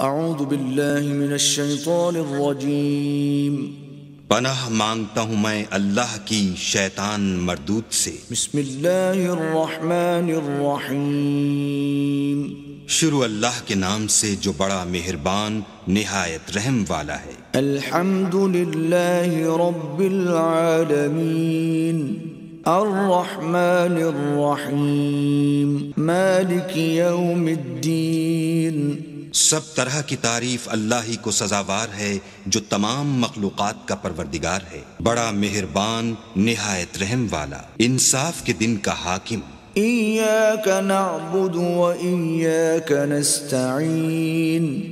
أعوذ بالله من الشيطان الرجيم پناہ مانگتا ہوں میں اللہ کی شیطان مردود سے۔ بسم الله الرحمن الرحيم شروع اللہ کے نام سے جو بڑا مہربان نہایت رحم والا ہے۔ الحمد لله رب العالمين الرحمن الرحيم مالك يوم الدين سب طرح کی تعریف اللہ ہی کو سزاوار ہے، جو تمام مخلوقات کا پروردگار ہے۔ بڑا مہربان، نہایت رحم والا، انصاف کے دن کا حاکم۔ إياك نعبد وإياك نستعين۔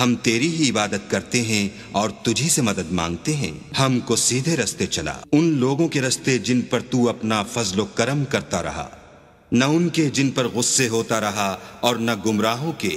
ہم تیری ہی عبادت کرتے ہیں اور تجھی سے مدد مانگتے ہیں۔ ہم کو سیدھے رستے چلا۔ ان لوگوں کے رستے جن پر تو اپنا فضل و کرم کرتا رہا، نہ ان کے جن پر غصے ہوتا رہا اور نہ گمراہوں کے۔